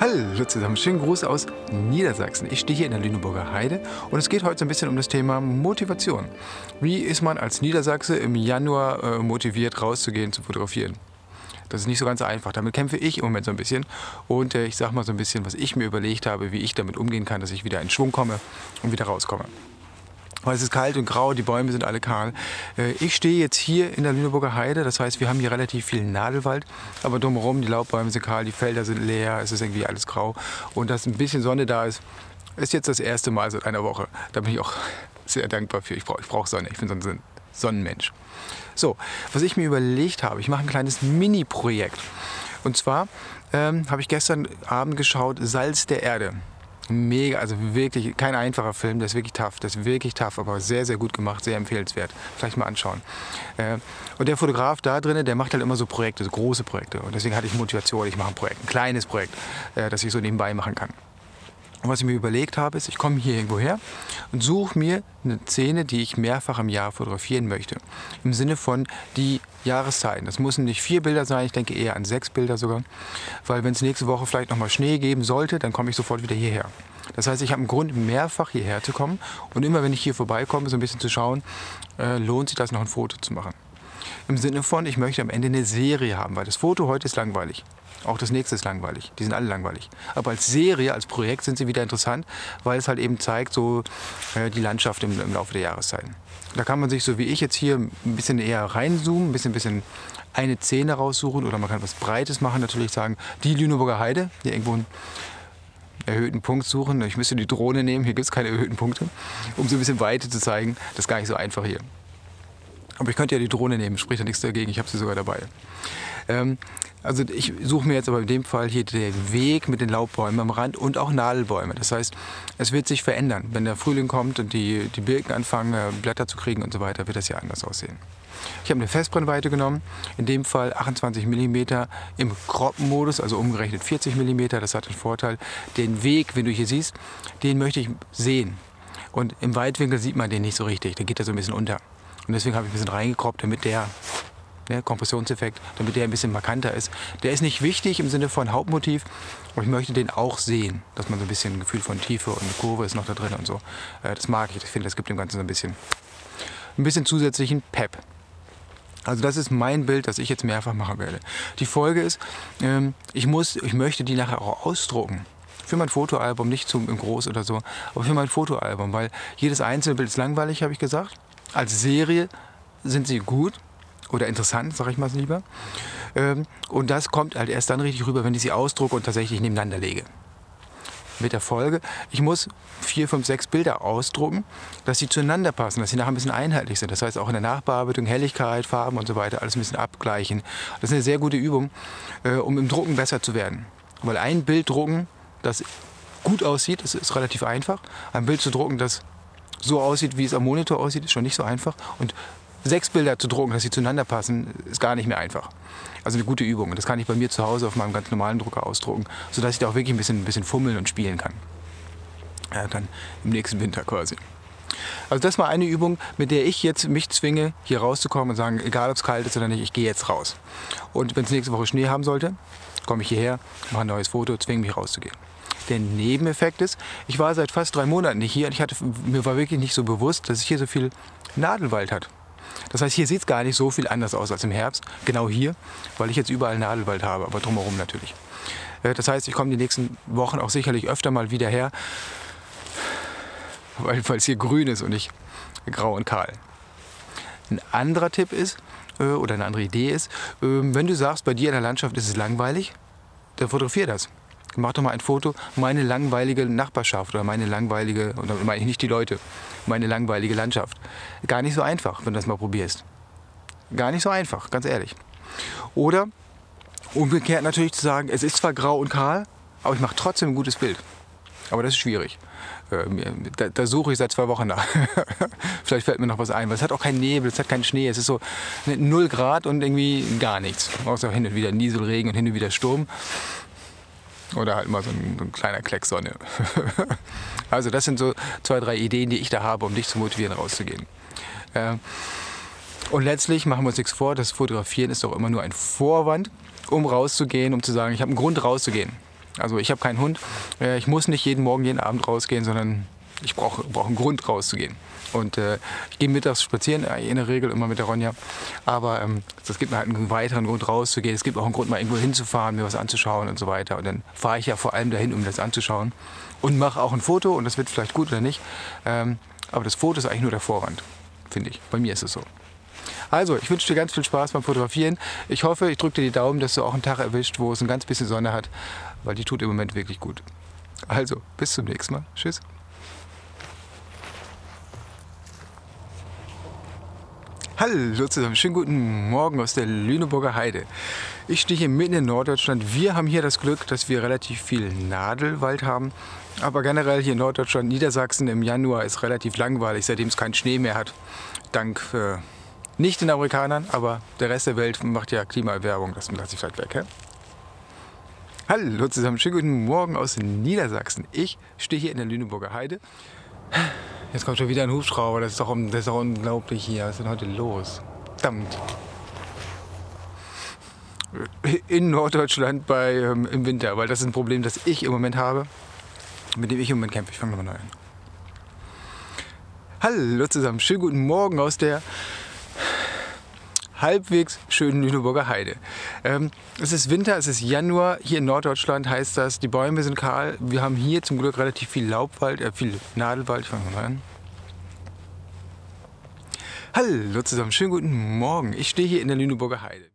Hallo zusammen, schönen Gruß aus Niedersachsen. Ich stehe hier in der Lüneburger Heide und es geht heute so ein bisschen um das Thema Motivation. Wie ist man als Niedersachse im Januar äh, motiviert, rauszugehen, zu fotografieren? Das ist nicht so ganz einfach. Damit kämpfe ich im Moment so ein bisschen. Und äh, ich sage mal so ein bisschen, was ich mir überlegt habe, wie ich damit umgehen kann, dass ich wieder in Schwung komme und wieder rauskomme. Weil es ist kalt und grau, die Bäume sind alle kahl. Äh, ich stehe jetzt hier in der Lüneburger Heide, das heißt, wir haben hier relativ viel Nadelwald, aber drumherum, die Laubbäume sind kahl, die Felder sind leer, es ist irgendwie alles grau. Und dass ein bisschen Sonne da ist, ist jetzt das erste Mal seit einer Woche. Da bin ich auch sehr dankbar für. Ich brauche brauch Sonne, ich bin so ein Sonnenmensch. So, was ich mir überlegt habe, ich mache ein kleines Mini-Projekt. Und zwar ähm, habe ich gestern Abend geschaut, Salz der Erde mega, also wirklich kein einfacher Film, der ist wirklich tough, der ist wirklich tough, aber sehr, sehr gut gemacht, sehr empfehlenswert. Vielleicht mal anschauen. Äh, und der Fotograf da drin, der macht halt immer so Projekte, so große Projekte. Und deswegen hatte ich Motivation, ich mache ein Projekt, ein kleines Projekt, äh, das ich so nebenbei machen kann. Und was ich mir überlegt habe, ist, ich komme hier irgendwo her und suche mir eine Szene, die ich mehrfach im Jahr fotografieren möchte. Im Sinne von die Jahreszeiten. Das müssen nicht vier Bilder sein, ich denke eher an sechs Bilder sogar. Weil wenn es nächste Woche vielleicht nochmal Schnee geben sollte, dann komme ich sofort wieder hierher. Das heißt, ich habe einen Grund, mehrfach hierher zu kommen. Und immer wenn ich hier vorbeikomme, so ein bisschen zu schauen, äh, lohnt sich das noch ein Foto zu machen. Im Sinne von, ich möchte am Ende eine Serie haben, weil das Foto heute ist langweilig. Auch das nächste ist langweilig. Die sind alle langweilig. Aber als Serie, als Projekt sind sie wieder interessant, weil es halt eben zeigt, so äh, die Landschaft im, im, Laufe der Jahreszeiten. Da kann man sich, so wie ich jetzt hier, ein bisschen eher reinzoomen, ein bisschen, bisschen eine Szene raussuchen oder man kann was Breites machen, natürlich sagen, die Lüneburger Heide, hier irgendwo einen erhöhten Punkt suchen. Ich müsste die Drohne nehmen, hier gibt es keine erhöhten Punkte, um so ein bisschen Weite zu zeigen. Das ist gar nicht so einfach hier. Aber ich könnte ja die Drohne nehmen, spricht ja nichts dagegen, ich habe sie sogar dabei. Ähm, also ich suche mir jetzt aber in dem Fall hier den Weg mit den Laubbäumen am Rand und auch Nadelbäume. Das heißt, es wird sich verändern. Wenn der Frühling kommt und die, die Birken anfangen, äh, Blätter zu kriegen und so weiter, wird das ja anders aussehen. Ich habe eine Festbrennweite genommen, in dem Fall 28 mm im Kroppenmodus, also umgerechnet 40 mm. Das hat den Vorteil, den Weg, wenn du hier siehst, den möchte ich sehen. Und im Weitwinkel sieht man den nicht so richtig, da geht er so ein bisschen unter. Und deswegen habe ich ein bisschen reingekroppt, damit der ne, Kompressionseffekt, damit der ein bisschen markanter ist. Der ist nicht wichtig im Sinne von Hauptmotiv, aber ich möchte den auch sehen, dass man so ein bisschen ein Gefühl von Tiefe und Kurve ist noch da drin und so. Äh, das mag ich, ich finde, das gibt dem Ganzen so ein bisschen, ein bisschen zusätzlichen Pep. Also das ist mein Bild, das ich jetzt mehrfach machen werde. Die Folge ist, ähm, ich, muss, ich möchte die nachher auch ausdrucken für mein Fotoalbum, nicht zum, im Groß oder so, aber für mein Fotoalbum, weil jedes einzelne Bild ist langweilig, habe ich gesagt. Als Serie sind sie gut, oder interessant, sage ich mal lieber. Ähm, und das kommt halt erst dann richtig rüber, wenn ich sie ausdrucke und tatsächlich nebeneinander lege. Mit der Folge, ich muss vier, fünf, sechs Bilder ausdrucken, dass sie zueinander passen, dass sie nachher ein bisschen einheitlich sind. Das heißt auch in der Nachbearbeitung, Helligkeit, Farben und so weiter, alles ein bisschen abgleichen. Das ist eine sehr gute Übung, äh, um im Drucken besser zu werden. Weil ein Bild drucken, das gut aussieht, das ist relativ einfach. Ein Bild zu drucken, das so aussieht, wie es am Monitor aussieht, ist schon nicht so einfach. Und sechs Bilder zu drucken, dass sie zueinander passen, ist gar nicht mehr einfach. Also eine gute Übung. Und das kann ich bei mir zu Hause auf meinem ganz normalen Drucker ausdrucken, sodass ich da auch wirklich ein bisschen, ein bisschen fummeln und spielen kann. Ja, dann im nächsten Winter quasi. Also das war eine Übung, mit der ich jetzt mich zwinge, hier rauszukommen und sagen, egal ob es kalt ist oder nicht, ich gehe jetzt raus. Und wenn es nächste Woche Schnee haben sollte, komme ich hierher, mache ein neues Foto, zwinge mich rauszugehen. Der Nebeneffekt ist, ich war seit fast drei Monaten nicht hier und ich hatte, mir war wirklich nicht so bewusst, dass es hier so viel Nadelwald hat. Das heißt, hier sieht es gar nicht so viel anders aus als im Herbst. Genau hier, weil ich jetzt überall Nadelwald habe, aber drumherum natürlich. Äh, das heißt, ich komme die nächsten Wochen auch sicherlich öfter mal wieder her, weil es hier grün ist und nicht grau und kahl. Ein anderer Tipp ist, äh, oder eine andere Idee ist, ähm, wenn du sagst, bei dir in der Landschaft ist es langweilig, dann fotografier das mach doch mal ein Foto, meine langweilige Nachbarschaft oder meine langweilige, oder meine ich nicht die Leute, meine langweilige Landschaft. Gar nicht so einfach, wenn du das mal probierst. Gar nicht so einfach, ganz ehrlich. Oder umgekehrt natürlich zu sagen, es ist zwar grau und kahl, aber ich mache trotzdem ein gutes Bild. Aber das ist schwierig. Ähm, da, da, suche ich seit zwei Wochen nach. Vielleicht fällt mir noch was ein, weil es hat auch keinen Nebel, es hat keinen Schnee, es ist so 0 Grad und irgendwie gar nichts. Außer hin und wieder Nieselregen und hin und wieder Sturm. Oder halt mal so ein, so ein kleiner Kleck Sonne. also das sind so zwei, drei Ideen, die ich da habe, um dich zu motivieren, rauszugehen. Ähm, und letztlich machen wir uns nichts vor, das Fotografieren ist doch immer nur ein Vorwand, um rauszugehen, um zu sagen, ich habe einen Grund rauszugehen. Also ich habe keinen Hund. Äh, ich muss nicht jeden Morgen, jeden Abend rausgehen, sondern ich brauche brauch einen Grund rauszugehen. Und äh, ich gehe mittags spazieren, äh, in der Regel immer mit der Ronja. Aber ähm, das gibt mir halt einen weiteren Grund rauszugehen. Es gibt auch einen Grund, mal irgendwo hinzufahren, mir was anzuschauen und so weiter. Und dann fahre ich ja vor allem dahin, um das anzuschauen. Und mache auch ein Foto und das wird vielleicht gut oder nicht. Ähm, aber das Foto ist eigentlich nur der Vorwand, finde ich. Bei mir ist es so. Also, ich wünsche dir ganz viel Spaß beim Fotografieren. Ich hoffe, ich drücke dir die Daumen, dass du auch einen Tag erwischt, wo es ein ganz bisschen Sonne hat, weil die tut im Moment wirklich gut. Also, bis zum nächsten Mal. Tschüss. Hallo zusammen, schönen guten Morgen aus der Lüneburger Heide. Ich stehe hier mitten in Norddeutschland. Wir haben hier das Glück, dass wir relativ viel Nadelwald haben. Aber generell hier in Norddeutschland, Niedersachsen im Januar ist relativ langweilig, seitdem es keinen Schnee mehr hat. Dank äh, nicht den Amerikanern, aber der Rest der Welt macht ja Klimaerwärmung. Das lasse ich vielleicht weg. Hä? Hallo zusammen, schönen guten Morgen aus Niedersachsen. Ich stehe hier in der Lüneburger Heide. Jetzt kommt schon wieder ein Hubschrauber. Das ist doch, das ist doch unglaublich hier. Was ist denn heute los? Verdammt. In Norddeutschland bei, ähm, im Winter, weil das ist ein Problem, das ich im Moment habe, mit dem ich im Moment kämpfe. Ich fange nochmal neu an. Hallo zusammen, schönen guten Morgen aus der halbwegs schönen Lüneburger Heide. Ähm, es ist Winter, es ist Januar. Hier in Norddeutschland heißt das, die Bäume sind kahl. Wir haben hier zum Glück relativ viel Laubwald, äh, viel Nadelwald. Ich fange mal an. Hallo zusammen, schönen guten Morgen. Ich stehe hier in der Lüneburger Heide.